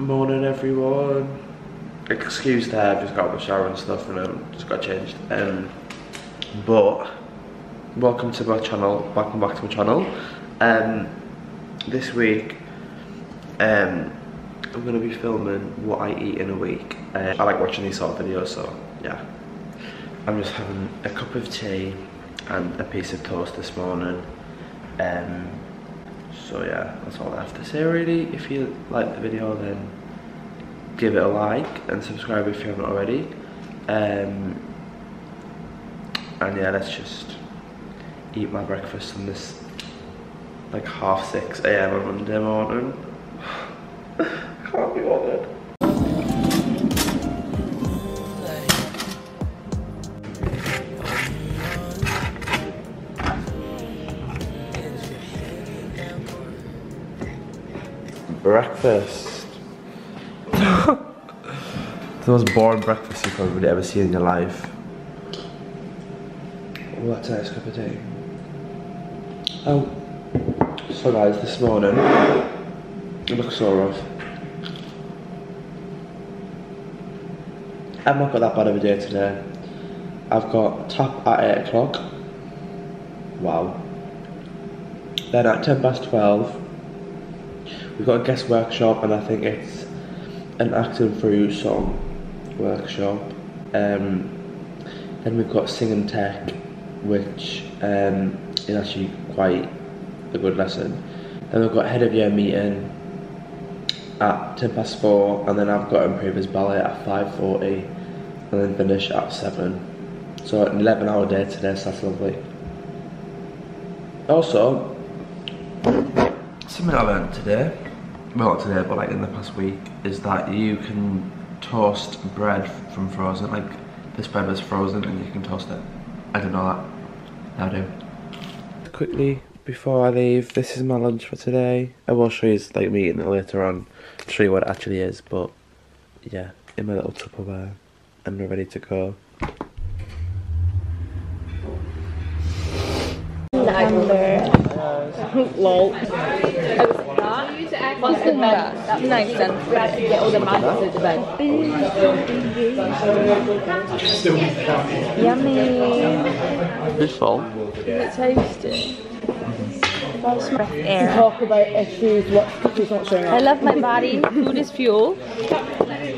Morning everyone. Excuse the hair, I've just got out of the shower and stuff and um, just got changed. Um, but welcome to my channel, welcome back to my channel. Um, this week um, I'm going to be filming what I eat in a week. Uh, I like watching these sort of videos so yeah. I'm just having a cup of tea and a piece of toast this morning. Um, so yeah, that's all I have to say really. If you like the video then give it a like and subscribe if you haven't already. Um, and yeah, let's just eat my breakfast on this like half 6 a.m. on Monday morning. Can't be bothered. Breakfast. the most boring breakfast you've probably ever seen in your life. What's a nice cup of tea? Oh, so guys, this morning, it looks so rough. I've not got that bad of a day today. I've got tap at 8 o'clock. Wow. Then at 10 past 12, we've got a guest workshop and I think it's an acting through song workshop. Um, then we've got sing and tech, which um, is actually quite a good lesson. Then we've got head of year meeting at 10 past 4 and then I've got improvers ballet at 5.40 and then finish at 7. So an 11 hour day today, so that's lovely. Also, something I learned today, well not today but like in the past week, is that you can toast bread from frozen, like this bread is frozen and you can toast it. I didn't know that, now I do. Quickly, before I leave, this is my lunch for today. I will show you like me eating it later on, show you what it actually is, but yeah, in my little Tupperware and we're ready to go. Lol. What's in that? That's nice then. Get all the maggots out of bed. Yummy. Who's full? Is it tasty? Air. talk about issues what she's not showing I love my body. Food is fuel.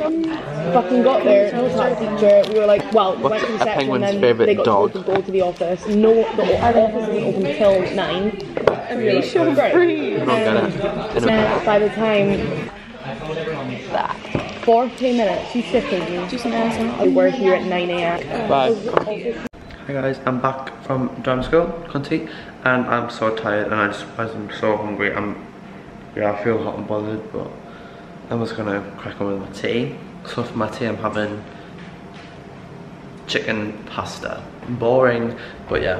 Fucking got there, no tax teacher. We were like, well, we went to a reception penguin's and then favourite they got dog? told to go to the office. No, the o- office isn't open till nine. And we were great. free. Don't get it. In a And by the time 40 minutes, you shitting me. Do some I were here at 9 a.m. Bye. Hi guys, I'm back from drama school, Conti, and I'm so tired and I just I'm so hungry. I'm yeah, I feel hot and bothered, but I'm just gonna crack on with my tea. So for my tea, I'm having chicken pasta. Boring, but yeah,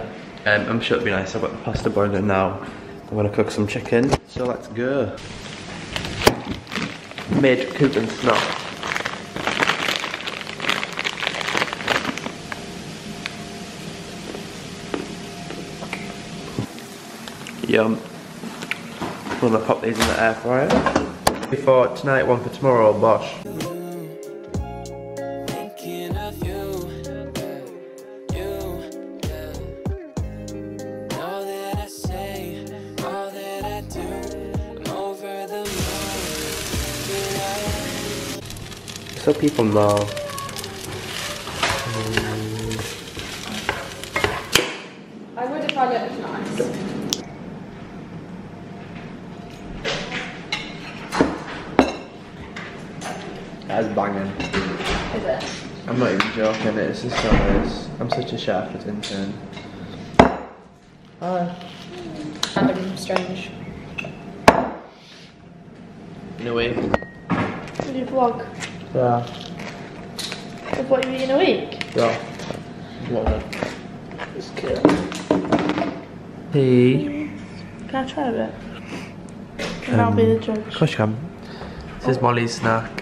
um, I'm sure it'll be nice. I've got the pasta boiling now. I'm gonna cook some chicken. So let's go. Mid coop and snot. Yum. I'm gonna pop these in the air fryer. Before tonight, one for tomorrow, Bosch. Thinking of you, you, yeah. All that I say, all that I do, I'm over the moon. So people know. I would if I looked nice. That's banging. Is it? I'm not even joking, is so nice. I'm such a chef at intern. Hi. Random, strange. In a way. Did you vlog Yeah. of what you eat in a week? Yeah. Love it. It's cute. Tea. Can I try a bit? And I'll be the Of judge. course you can. This is Molly's snack.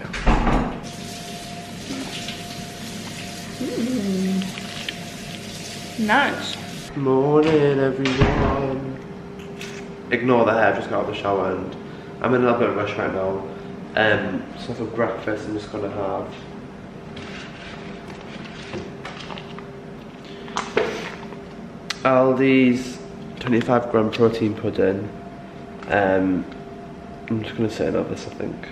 Nice. Morning everyone. Ignore the hair, I've just got out of the shower and I'm in a little bit of a rush right now. Um, so for breakfast, I'm just gonna have Aldi's 25 gram protein pudding. Um, I'm just gonna say another this, I think.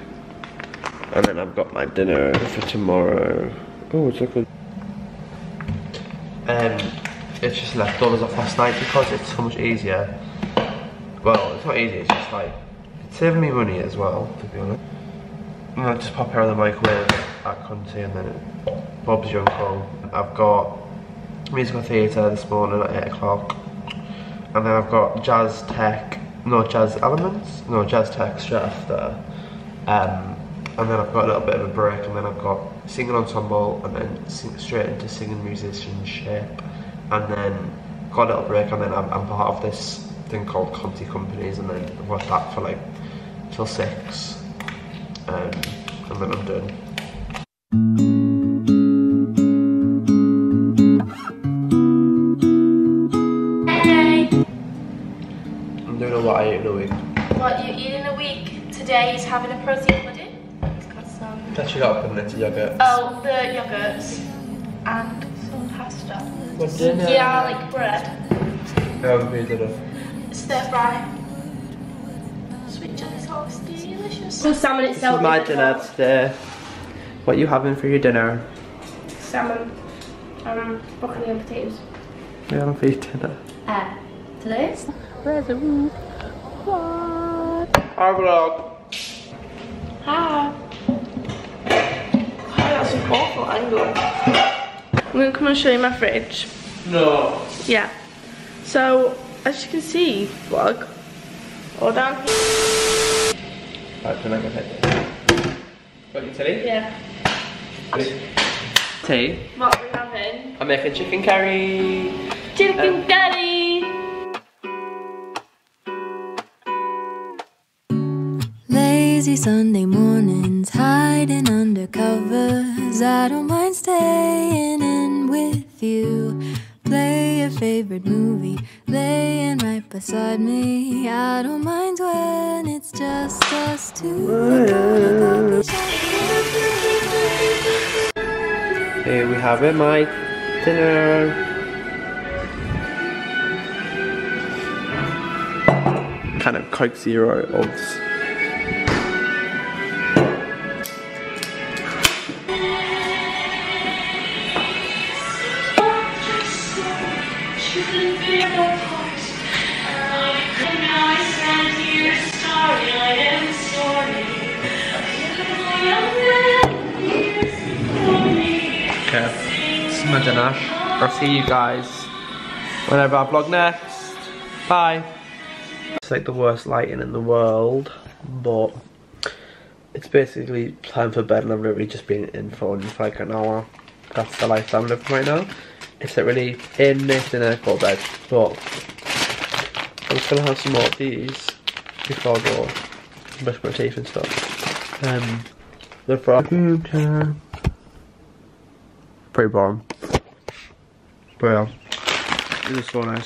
And then I've got my dinner for tomorrow. Oh, it's looking. Um, it's just left dollars off last night because it's so much easier. Well, it's not easy, it's just like, it's saving me money as well, to be honest. I just pop it of the microwave at Conti and then Bob's your uncle. I've got musical theatre this morning at 8 o'clock. And then I've got jazz tech, no jazz elements, no jazz tech straight after. Um, and then I've got a little bit of a break and then I've got singing ensemble and then sing, straight into singing musicianship. And then got a little break and then I'm, I'm part of this thing called Conti Companies and then got that for like till 6. Um, and then I'm done. Hey, I'm doing what I eat in a week. what you eat in a week today is having a protein pudding. It's got some. Actually got a little yogurt. Oh, the yogurts and some pasta. For dinner. Yeah, like bread. Um, we did a Stir fry. Sweet chili sauce, delicious. So salmon itself. This is my dinner today. What you having for your dinner? Salmon, um, broccoli and potatoes. Yeah, I'm for your dinner. Uh, today? Our vlog. Hi. Hi, that's an awful angle. I'm gonna come and show you my fridge. No. Yeah. So, as you can see, vlog, all down here. Right, then I go ahead. Got your tea? Yeah. Tea. What are we having? I'm making chicken curry. Chicken um, curry. Lazy Sunday mornings, hiding under covers. I don't mind staying favorite movie, laying right beside me. I don't mind when it's just us two. Here we have it, my dinner. Kind of Coke Zero odds. Okay, this is. I'll see you guys whenever I vlog next. Bye. It's like the worst lighting in the world, but it's basically time for bed and I've literally just been in for like an hour. That's the life I'm living right now. It's literally in, this dinner, go bed. But I'm just gonna have some more of these before I go brush my teeth and stuff. Um, the frog. Pretty boring. But yeah, it is so nice.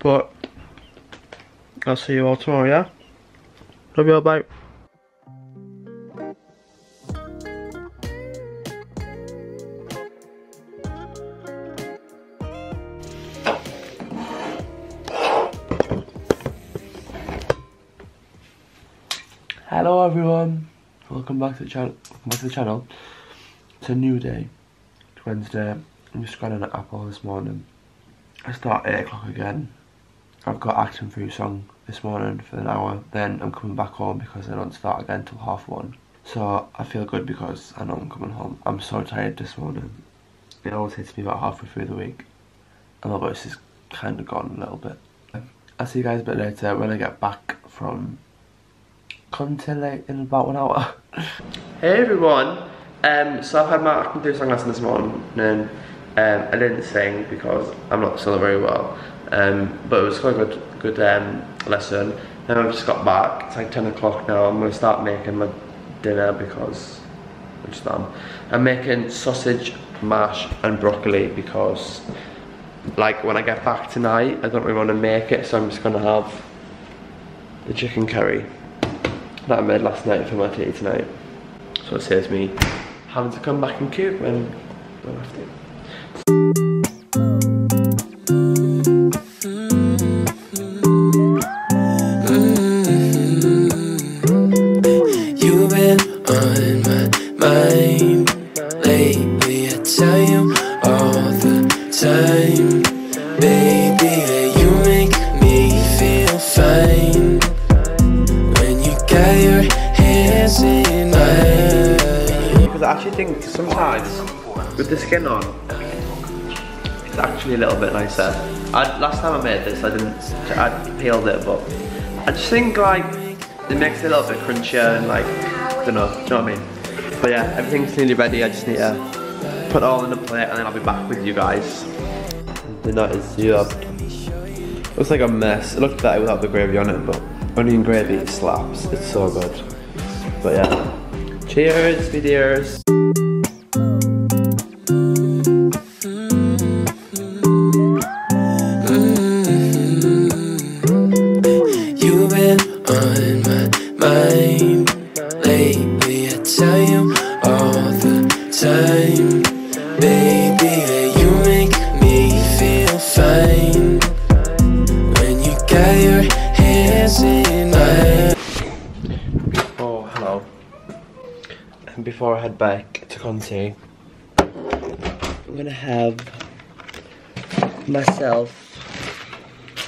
But I'll see you all tomorrow, yeah? Love you all, bye. Welcome back to the channel. Welcome back to the channel. It's a new day. It's Wednesday. I'm just going at Apple this morning. I start at 8 o'clock again. I've got Acting Through Song this morning for an hour. Then I'm coming back home because I don't start again till half one. So I feel good because I know I'm coming home. I'm so tired this morning. It always hits me about halfway through the week. And my voice is kind of gone a little bit. I'll see you guys a bit later when I get back from Conti late in about one hour. hey everyone, um, so I've had my through song lesson this morning and um, I didn't sing because I'm not still very well. Um, but it was quite a good, good um, lesson. Then I've just got back, it's like 10 o'clock now, I'm going to start making my dinner because I'm just done. I'm making sausage, mash and broccoli because like when I get back tonight, I don't really want to make it, so I'm just gonna have the chicken curry that I made last night for my tea tonight. So it saves me having to come back and cook when, I have to. Think sometimes with the skin on, it's actually a little bit nicer. I, last time I made this, I didn't, I peeled it, but I just think like it makes it a little bit crunchier and like, I don't know, do you know what I mean? But yeah, everything's nearly ready. I just need to put it all in a plate and then I'll be back with you guys. The nut is yeah. Looks like a mess. It looked better without the gravy on it, but onion gravy slaps. It's so good. But yeah. Cheers, videos. You've been on my mind lately. I tell you all the time, baby, that you make me feel fine when you got your hands in mine. Oh, hello. And before I head back to Conti, I'm gonna have myself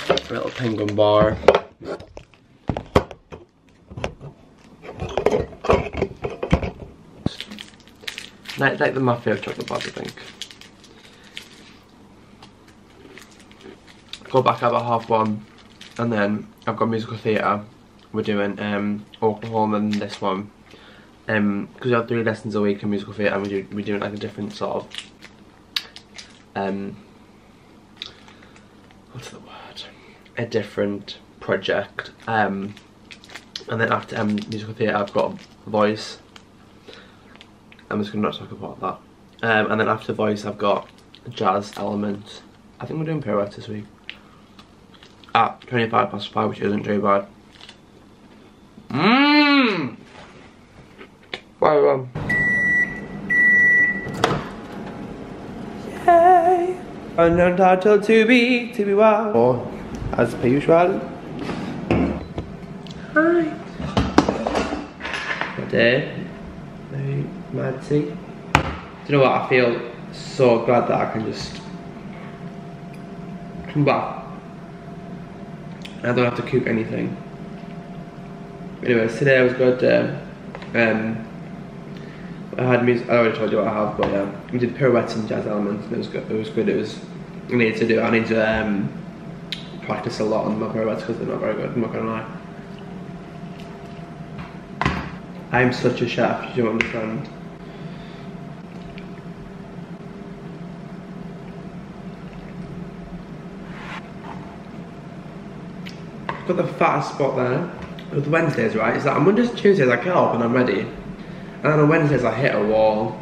a little penguin bar. Like, like the favourite chocolate bars, I think. Go back about half one, and then I've got musical theatre. We're doing um, Oklahoma and this one. Um, because we have three lessons a week in musical theatre, and we do, we're doing like a different sort of um, what's the word? A different project. Um, and then after um, musical theatre, I've got voice. I'm just gonna not talk about that. Um, and then after voice, I've got jazz elements. I think we're doing pirouettes this week. At 25 past 5, which isn't too bad. Mmm! Wow, um. Yay! I'm entitled to be, to be wild. Or, as per usual. Hi. Good day. Mad see. Do you know what? I feel so glad that I can just come back. I don't have to cook anything. Anyways, today I was good. Um, um, I had music. I already told you what I have, but yeah, we did pirouettes and jazz elements. And it was good. It was good. It was. I needed to do. I need to um, practice a lot on my pirouettes because they're not very good. I'm not gonna lie. I'm such a chef. You don't understand. Got the fattest spot there. With Wednesdays, right? It's like on Mondays Tuesdays I get up and I'm ready. And then on Wednesdays I hit a wall.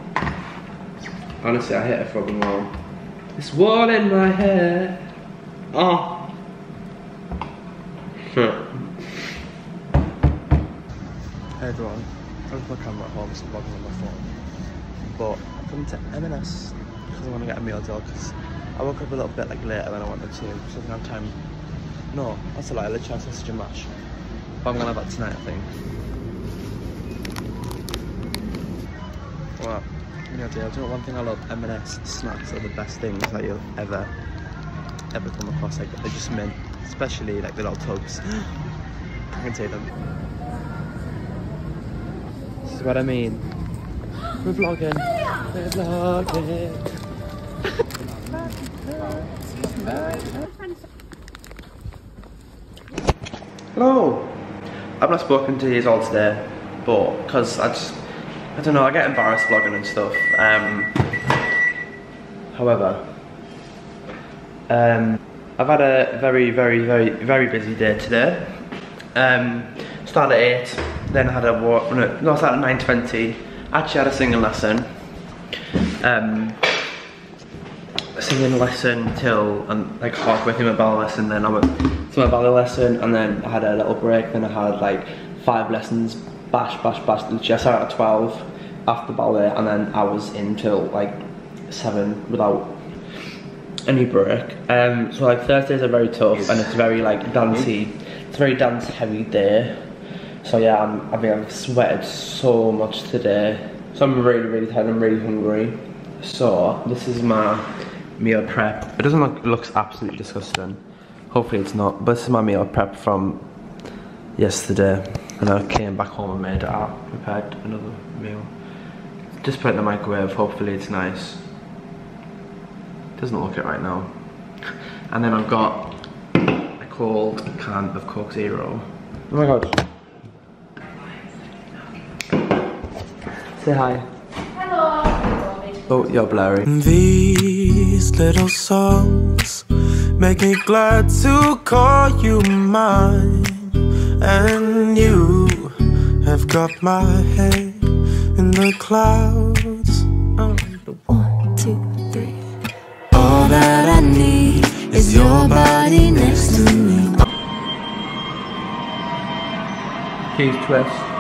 Honestly, I hit a fucking wall. This wall in my head. Oh. Hey everyone, I left my camera at home, so I'm vlogging on my phone. But I've come to M&S because I want to get a meal deal because I woke up a little bit like later than I wanted to, so I didn't have time. No, that's a lie, I literally had sausage and mash. But I'm gonna have that tonight, I think. Well, meal deal. Do you know one thing I love? M&S snacks are the best things that you'll ever, ever come across. Like they're just mint, especially like the little tubs. I can say them. This is what I mean. We're vlogging. We're vlogging. Hello. I've not spoken to you all today, but because I just, I don't know, I get embarrassed vlogging and stuff. Um, however, um, I've had a very, very, very, very busy day today. Um, started at 8, then I had a walk, no, no I started at 9.20, actually had a singing lesson. Um, singing lesson till um, like halfway through my ballet lesson. Then I went to my ballet lesson, and then I had a little break. Then I had like five lessons, bash, bash, bash. I started at twelve after ballet, and then I was in till like seven without any break. Um, so like Thursdays are very tough, and it's very like dancey. It's very dance heavy day. So yeah, I'm, I mean I've sweated so much today. So I'm really, really tired. I'm really hungry. So this is my meal prep. It doesn't look it looks absolutely disgusting. Hopefully it's not. But this is my meal prep from yesterday, and I came back home and made it up. Prepared another meal. Just put it in the microwave. Hopefully it's nice. Doesn't look it right now. And then I've got a cold can of Coke Zero. Oh my god. Say hi. Hello. Oh, you're blurry. These little songs make me glad to call you mine. And you have got my head in the clouds. Oh, One, two, three. All that I need is your body next to me. Keys twist.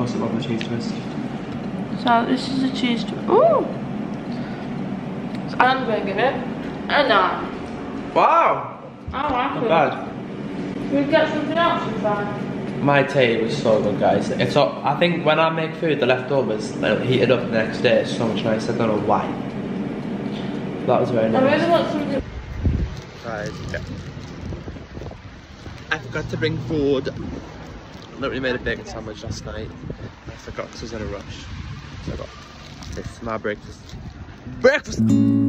Close up of the cheese twist. So this is a cheese. Ooh. So I'm gonna give it a eh? nine. Wow! I like Not it. bad. We get something else to try. My tea was so good, guys. It's all, I think when I make food, the leftovers like, heated up the next day. It's so much nicer. I don't know why. That was very nice. I nice. really want something. Guys, yeah. I forgot to bring food. I literally made a bacon sandwich last night. I forgot because I was in a rush. So I got this, my breakfast. Breakfast!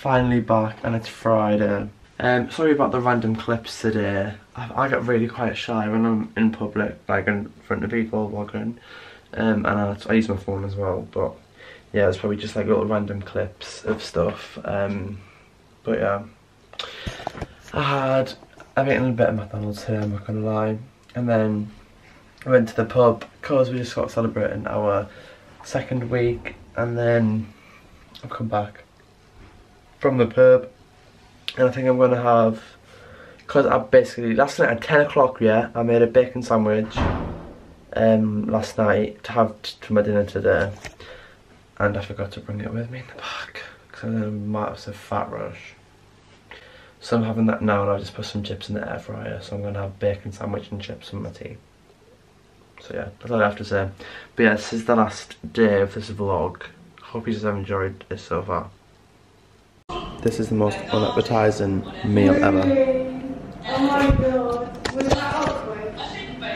Finally back and it's Friday. Um, sorry about the random clips today. I, I get really quite shy when I'm in public, like in front of people walking. Um, and I, I use my phone as well, but yeah, it's probably just like little random clips of stuff. Um, but yeah, I had, I've eaten a bit of McDonald's here, I'm not gonna lie. And then I went to the pub because we just got celebrating our second week and then I've come back from the pub and I think I'm gonna have because I basically last night at 10 o'clock yeah I made a bacon sandwich um last night to have for my dinner today and I forgot to bring it with me in the bag because I might have some fat rush. So I'm having that now and I'll just put some chips in the air fryer so I'm gonna have bacon sandwich and chips with my tea. So yeah that's all I have to say. But yeah this is the last day of this vlog. Hope you guys have enjoyed this so far this is the most unappetizing meal ever. Oh?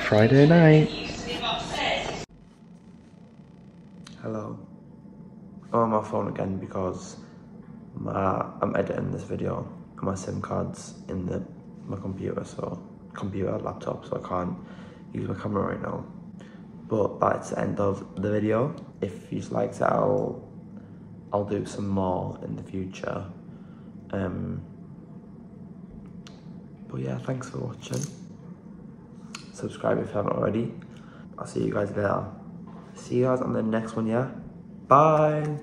Friday night. Hello. I'm on my phone again because my, I'm editing this video and my SIM card's in the my computer, so computer laptop, so I can't use my camera right now. But that's the end of the video. If you liked it, I'll I'll do some more in the future. Um, but yeah, thanks for watching. Subscribe if you haven't already. I'll see you guys later. See you guys on the next one, yeah? Bye!